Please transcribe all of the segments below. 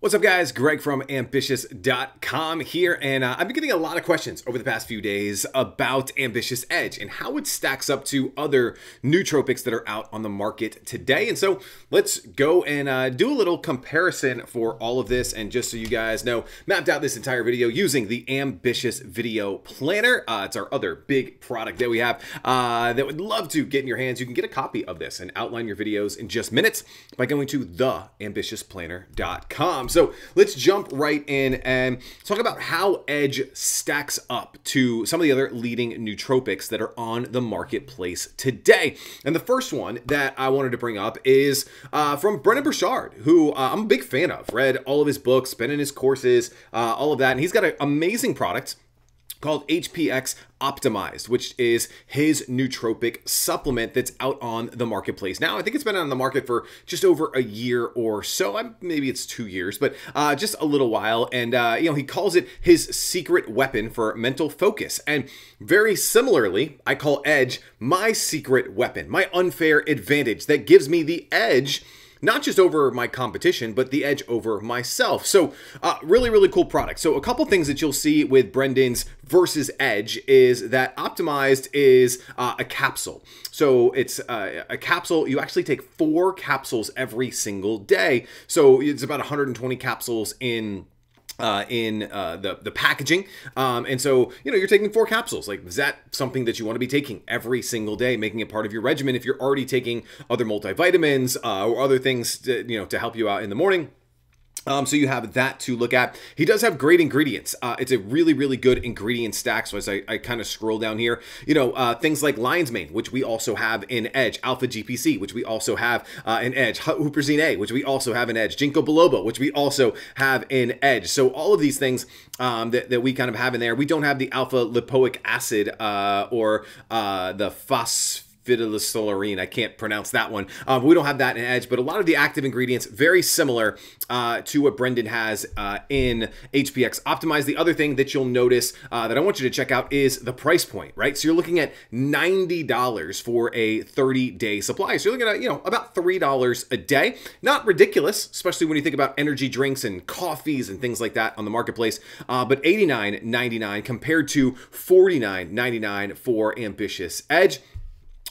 What's up guys, Greg from Ambitious.com here, and uh, I've been getting a lot of questions over the past few days about Ambitious Edge and how it stacks up to other nootropics that are out on the market today. And so let's go and uh, do a little comparison for all of this. And just so you guys know, mapped out this entire video using the Ambitious Video Planner. Uh, it's our other big product that we have uh, that would love to get in your hands. You can get a copy of this and outline your videos in just minutes by going to theambitiousplanner.com. So let's jump right in and talk about how Edge stacks up to some of the other leading nootropics that are on the marketplace today. And the first one that I wanted to bring up is uh, from Brendon Burchard, who uh, I'm a big fan of. Read all of his books, been in his courses, uh, all of that. And he's got an amazing product called HPX Optimized, which is his nootropic supplement that's out on the marketplace now. I think it's been on the market for just over a year or so. Maybe it's two years, but uh, just a little while. And, uh, you know, he calls it his secret weapon for mental focus. And very similarly, I call Edge my secret weapon, my unfair advantage that gives me the edge not just over my competition, but the edge over myself. So uh, really, really cool product. So a couple things that you'll see with Brendon's versus Edge is that Optimized is uh, a capsule. So it's uh, a capsule. You actually take four capsules every single day. So it's about 120 capsules in uh, in uh, the the packaging, um, and so you know you're taking four capsules. Like, is that something that you want to be taking every single day, making it part of your regimen? If you're already taking other multivitamins uh, or other things, to, you know, to help you out in the morning, um, so you have that to look at. He does have great ingredients. Uh, it's a really, really good ingredient stack. So as I, I kind of scroll down here, you know, uh, things like lion's mane, which we also have in Edge, Alpha GPC, which we also have uh, in Edge, Huperzine A, which we also have in Edge, Ginkgo biloba, which we also have in Edge. So all of these things um, that, that we kind of have in there. We don't have the alpha lipoic acid uh, or uh, the phosphate Phytolysolarin. I can't pronounce that one. Um, we don't have that in Edge, but a lot of the active ingredients very similar uh, to what Brendon has uh, in HPX Optimize. The other thing that you'll notice uh, that I want you to check out is the price point, right? So you're looking at $90 for a 30-day supply. So you're looking at, you know, about $3 a day. Not ridiculous, especially when you think about energy drinks and coffees and things like that on the marketplace, uh, but $89.99 compared to $49.99 for Ambitious Edge.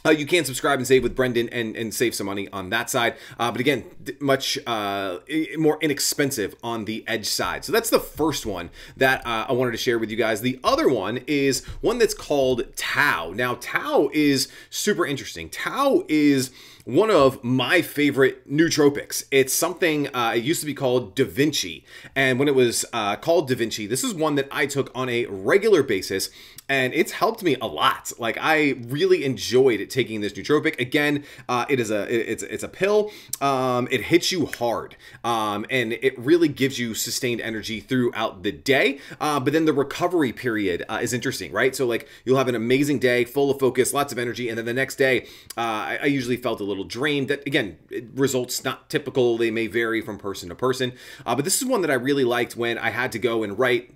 Uh, you can subscribe and save with Brendon and, and save some money on that side. Uh, but again, much uh, more inexpensive on the Edge side. So that's the first one that uh, I wanted to share with you guys. The other one is one that's called Tao. Now, Tao is super interesting. Tao is one of my favorite nootropics. It's something, uh, it used to be called Da Vinci. And when it was uh, called Da Vinci, this is one that I took on a regular basis and it's helped me a lot. Like I really enjoyed taking this nootropic. Again, uh, it is a it's it's a pill. Um, it hits you hard, um, and it really gives you sustained energy throughout the day. Uh, but then the recovery period uh, is interesting, right? So like you'll have an amazing day, full of focus, lots of energy, and then the next day, uh, I, I, usually felt a little drained. That again, results not typical. They may vary from person to person, uh, but this is one that I really liked when I had to go and write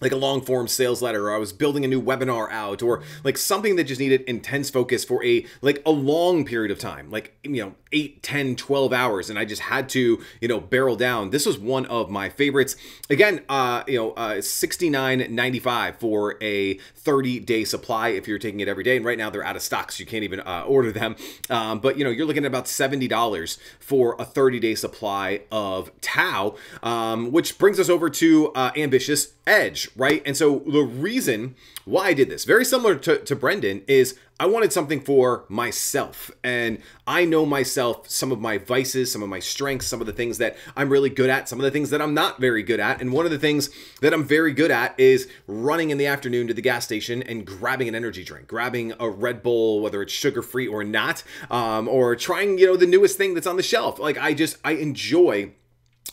like a long form sales letter or I was building a new webinar out or like something that just needed intense focus for a like a long period of time like you know 8 10 12 hours and I just had to you know barrel down. This was one of my favorites. Again uh you know uh 69.95 for a 30 day supply if you're taking it every day and right now they're out of stock so you can't even uh, order them. Um, but you know you're looking at about $70 for a 30 day supply of Tao um, which brings us over to uh, ambitious edge right? And so the reason why I did this, very similar to, to Brendon, is I wanted something for myself. And I know myself, some of my vices, some of my strengths, some of the things that I'm really good at, some of the things that I'm not very good at. And one of the things that I'm very good at is running in the afternoon to the gas station and grabbing an energy drink, grabbing a Red Bull, whether it's sugar free or not, um, or trying, you know, the newest thing that's on the shelf. Like I just, I enjoy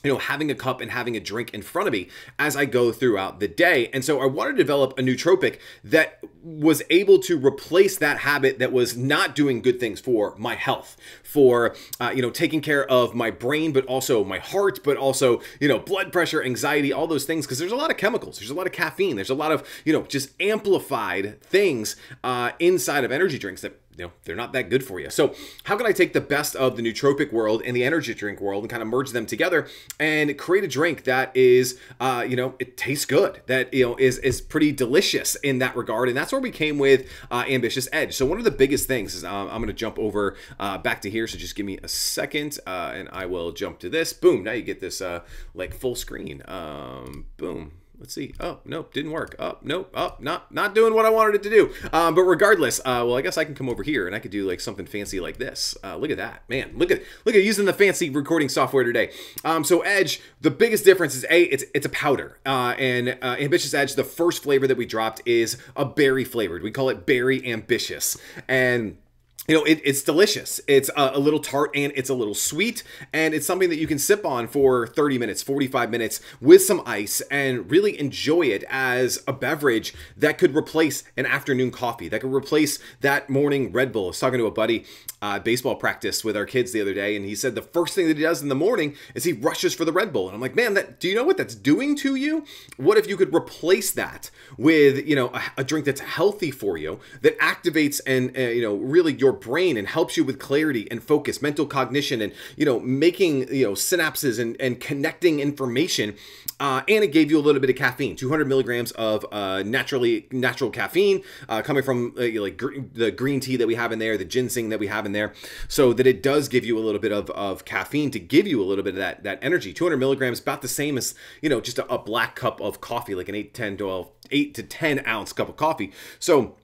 you know, having a cup and having a drink in front of me as I go throughout the day. And so I wanted to develop a nootropic that was able to replace that habit that was not doing good things for my health, for, uh, you know, taking care of my brain, but also my heart, but also, you know, blood pressure, anxiety, all those things. Cause there's a lot of chemicals, there's a lot of caffeine, there's a lot of, you know, just amplified things uh, inside of energy drinks that you know they're not that good for you. So how can I take the best of the nootropic world and the energy drink world and kind of merge them together and create a drink that is uh, you know it tastes good that you know is is pretty delicious in that regard? And that's where we came with uh, ambitious edge. So one of the biggest things is um, i'm going to jump over uh, back to here. So just give me a second uh, and i will jump to this. Boom now you get this uh, like full screen. Um, boom Let's see. Oh, nope, didn't work. Oh, nope. Oh, not not doing what I wanted it to do. Um, but regardless, uh, well, I guess I can come over here and I could do like something fancy like this. Uh, look at that, man. Look at look at using the fancy recording software today. Um, so Edge, the biggest difference is a it's it's a powder. Uh, and uh, Ambitious Edge, the first flavor that we dropped is a berry flavored. We call it Berry Ambitious, and you know, it, it's delicious. It's a, a, little tart and it's a little sweet, and it's something that you can sip on for 30 minutes, 45 minutes with some ice and really enjoy it as a beverage that could replace an afternoon coffee, that could replace that morning Red Bull. I was talking to a buddy uh, baseball practice with our kids the other day, and he said the first thing that he does in the morning is he rushes for the Red Bull. And I'm like, man, that do you know what that's doing to you? What if you could replace that with you know a, a drink that's healthy for you that activates and uh, you know really your brain and helps you with clarity and focus, mental cognition, and you know making you know synapses and and connecting information. Uh, and it gave you a little bit of caffeine, 200 milligrams of uh, naturally natural caffeine uh, coming from uh, like gr- the green tea that we have in there, the ginseng that we have in there, so that it does give you a little bit of, of caffeine to give you a little bit of that that energy. 200 milligrams, about the same as you know just a, a black cup of coffee, like an 8, 10, 12, 8 to 10 ounce cup of coffee. So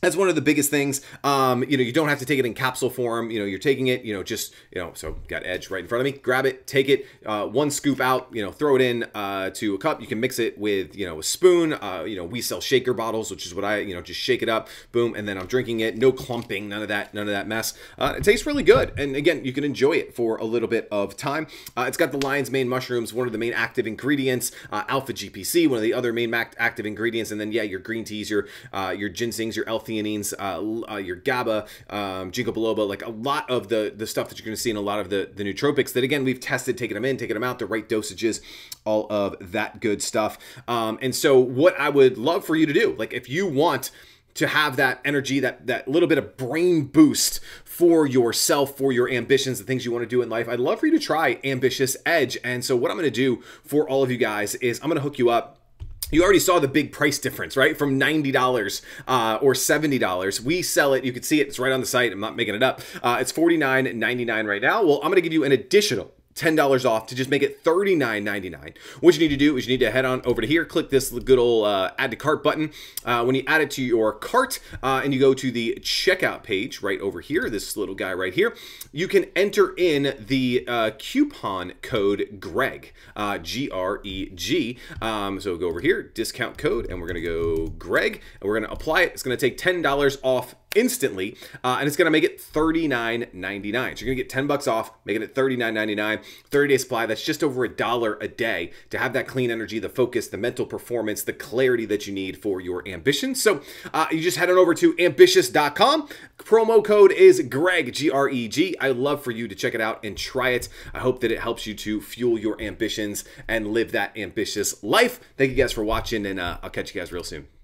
that's one of the biggest things. Um, you know, you don't have to take it in capsule form. You know, you're taking it, you know, just, you know, so got Edge right in front of me. Grab it, take it, uh, one scoop out, you know, throw it in uh, to a cup. You can mix it with, you know, a spoon. Uh, you know, we sell shaker bottles, which is what I, you know, just shake it up, boom, and then I'm drinking it. No clumping, none of that, none of that mess. Uh, it tastes really good. And again, you can enjoy it for a little bit of time. Uh, it's got the lion's mane mushrooms, one of the main active ingredients, uh, alpha GPC, one of the other main active ingredients, and then, yeah, your green teas, your, your ginsengs, your L-theanines, uh, your GABA, um, ginkgo biloba, like a lot of the the stuff that you're going to see in a lot of the the nootropics that again we've tested, taking them in, taking them out, the right dosages, all of that good stuff. Um, and so what I would love for you to do, like if you want to have that energy, that that little bit of brain boost for yourself, for your ambitions, the things you want to do in life, I'd love for you to try Ambitious Edge. And so what I'm going to do for all of you guys is I'm going to hook you up you already saw the big price difference, right? From $90 uh, or $70. We sell it, you can see it, it's right on the site. I'm not making it up. Uh, it's $49.99 right now. Well, I'm going to give you an additional $10 off to just make it $39.99. What you need to do is you need to head on over to here, click this good old uh, add to cart button. Uh, when you add it to your cart uh, and you go to the checkout page right over here, this little guy right here, you can enter in the uh, coupon code GREG, uh, G-R-E-G. Um, so go over here, discount code, and we're to go GREG, and we're to apply it. It's to take $10 off instantly, uh, and it's going to make it $39.99. So you're going to get 10 bucks off, making it $39.99. 30 day supply, that's just over a dollar a day to have that clean energy, the focus, the mental performance, the clarity that you need for your ambitions. So uh, you just head on over to ambitious.com. Promo code is Greg, G R E G. I'd love for you to check it out and try it. I hope that it helps you to fuel your ambitions and live that ambitious life. Thank you guys for watching, and uh, I'll catch you guys real soon.